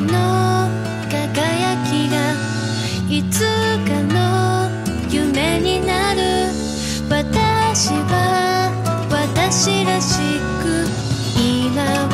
の輝きがいつかの夢になる。私は私らしく今は